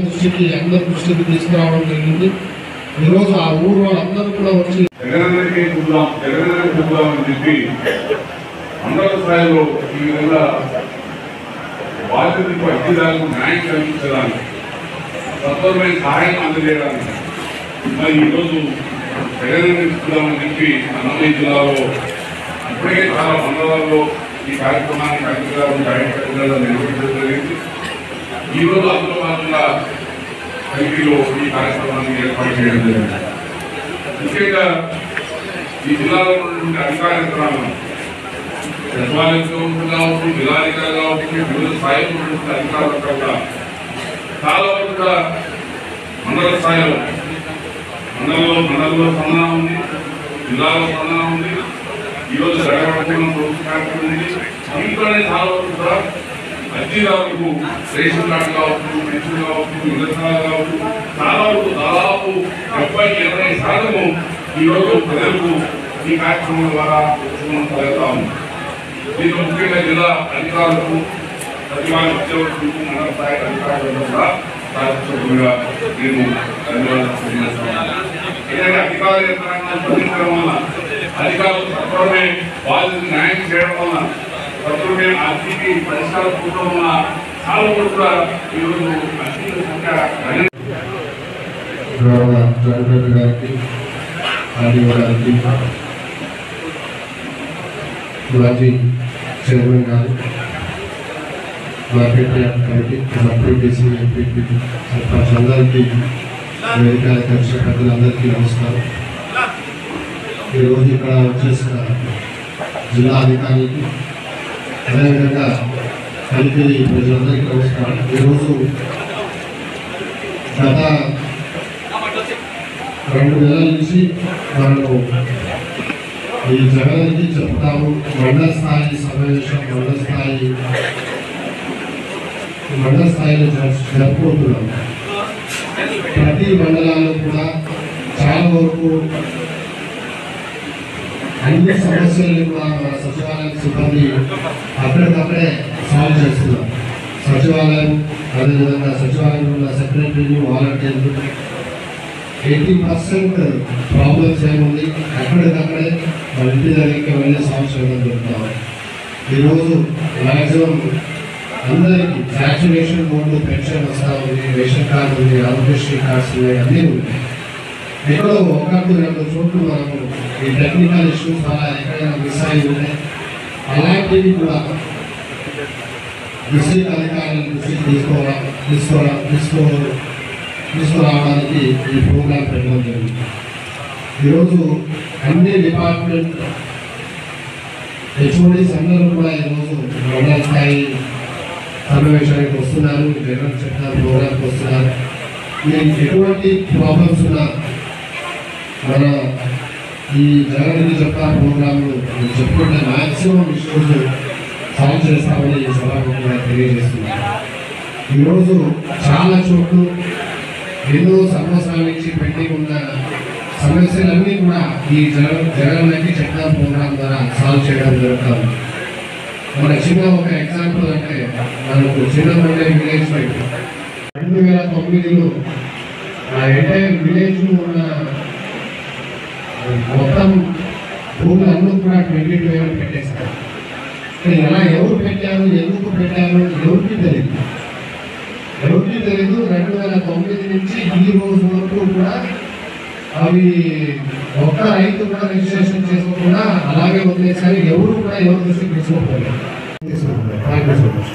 దృష్టికి అందరి దృష్టికి తీసుకురావడం జరిగింది ఈరోజు ఆ ఊరు వాళ్ళందరూ కూడా వచ్చి జగనన్నకి చూద్దాం జగనన్నకి చూద్దాం అని చెప్పి మండల స్థాయిలో ఈ విధంగా బాధితులకు అర్జీదారులకు న్యాయం కలిగించడానికి సత్వరమైన సహాయం అందజేయడానికి మరి ఈరోజు జగనన్నకి చూద్దామని చెప్పి అన్నమయ్య జిల్లాలో ఇప్పటికే చాలా మండలాల్లో ఈ కార్యక్రమానికి అధికారులు కార్యకర్తలు నిర్వహించడం జరిగింది ఈ రోజు అందులో భాగంగా ఈ కార్యక్రమాన్ని ఏర్పాటు చేయడం జరిగింది. ముఖ్యంగా ఈ జిల్లాలో ఉన్నటువంటి అధికార యంత్రాంగం సచివాలయంలో కావచ్చు జిల్లాధికారులు కావచ్చు వివిధ స్థాయిలో ఉన్నటువంటి అధికారులు కూడా చాలా వరకు కూడా మండల స్థాయిలో మండలంలో మండలంలో స్పందన ఉంది జిల్లాలో స్పందన ఉంది. ఈరోజు గడపడం ప్రభుత్వ చాలా వరకు కూడా అర్జీదారులకు రేషన్ కార్డు కావచ్చు పెన్షన్ కావచ్చు నిరసన కావచ్చు చాలా వరకు దాదాపు డెబ్బై ఇరవై శాతము ఈరోజు ప్రజలకు ఈ కార్యక్రమం ద్వారా కలుగుతా ఉంది. దీంట్లో ముఖ్యంగా జిల్లా అధికారులకు సచివాలయ ఉద్యోగులకు మండల స్థాయి అధికారులకు కూడా ప్రాథమికంగా నేను ధన్యవాదాలు తెలియజేస్తున్నాను. ఏదైతే అధికార వల్ల అధికారులు సత్వరమే బాధ్యత న్యాయం చేయడం వల్ల సత్వరమే అర్జీకి పరిష్కారం చూడడం వల్ల చాలా వరకు కూడా ఈరోజు అర్జీల సంఖ్య గణనీయంగా గౌరవ జగన్ గారికి ఆర్డీఓ గారికి మాజీ చైర్మన్ గారు market yard committee MPTC MPP sarpanch అందరికీ వేదిక అధ్యక్ష పెద్దలందరికీ నమస్కారం ఈరోజు ఇక్కడ వచ్చేసిన జిల్లా అధికారులకి అదేవిధంగా కలిపి ప్రజలందరికీ నమస్కారం. ఈరోజు గత రెండు నెలల నుంచి మనము ఈ జగన్కి చెప్తాము మండల స్థాయి సమావేశం మండల స్థాయి మండల స్థాయిలో జరుపుకుంటున్నాము ప్రతి మండలాల్లో కూడా చాలా వరకు సమస్యలను కూడా మన సచివాలయం సిబ్బంది అక్కడికక్కడే సాల్వ్ చేస్తున్నారు సచివాలయం అదేవిధంగా సచివాలయంలో ఉన్న సెక్రటరీలు వాలంటీర్లు ఎయిటీ పర్సెంట్ ప్రాబ్లమ్స్ ఏముంది? ఎక్కడికక్కడే మన ఇంటి దగ్గరికి వెళ్ళి సాల్వ్ చేయడం జరుగుతాం ఈరోజు మ్యాక్సిమం అందరికీ సాచురేషన్ బోర్డు పెన్షన్ వస్తూ ఉంది రేషన్ కార్డు ఉంది ఆరోగ్యశ్రీ కార్డ్స్ ఉన్నాయి అన్నీ ఉన్నాయి. ఎక్కడో ఒకటి రెండు చోట్ల మనము ఈ టెక్నికల్ ఇష్యూస్ అలా ఎక్కడైనా మిస్ అయి ఉంటే అలాంటివి కూడా డిస్ట్రిక్ట్ అధికారులను దృష్టికి తీసుకోవడం తీసుకోవడం తీసుకో తీసుకురావడానికి ఈ ప్రోగ్రాం పెట్టడం జరిగింది. ఈరోజు అన్ని డిపార్ట్మెంట్ హెచ్ఓడీస్ అందరూ కూడా ఈరోజు మండల స్థాయి సమావేశానికి వస్తున్నారు. జగన్ చెప్తారు ప్రోగ్రాంకి వస్తున్నారు. నేను ఎటువంటి ప్రాబ్లమ్స్ ఉన్నా మన ఈ జగన్ చెప్తా ప్రోగ్రాంలు చెప్పుకుంటే మాక్సిమం ఇష్యూస్ సాల్వ్ చేస్తామని ఈ సభాముఖంగా తెలియజేస్తున్నాను ఈరోజు చాలా చోట్లు ఎన్నో సంవత్సరాల నుంచి పెండింగ్ ఉన్న సమస్యలన్నీ కూడా ఈ జగన్ జగన్కి చెప్తా ప్రోగ్రాం ద్వారా సాల్వ్ చేయడం జరుగుతుంది మన చిన్న ఒక ఎగ్జాంపుల్ అంటే మనకు చిన్న ఉండే విలేజ్ రెండు వేల తొమ్మిదిలో ఆ ఎంటైర్ విలేజ్ ఉన్న భూములన్నీ కూడా ట్వంటీ టూ పెట్టేస్తారు పెట్టేశారు ఎలా ఎవరు పెట్టారు ఎందుకు పెట్టారు ఎవరికి తెలియదు ఎవరికి తెలియదు రెండు వేల తొమ్మిది నుంచి ఈ రోజు వరకు కూడా అవి ఒక్క రైతు కూడా రిజిస్ట్రేషన్ చేసుకోకుండా అలాగే వదిలేసారి ఎవరు కూడా ఎవరు దృష్టికి తీసుకోపోలేదు. Thank you so much.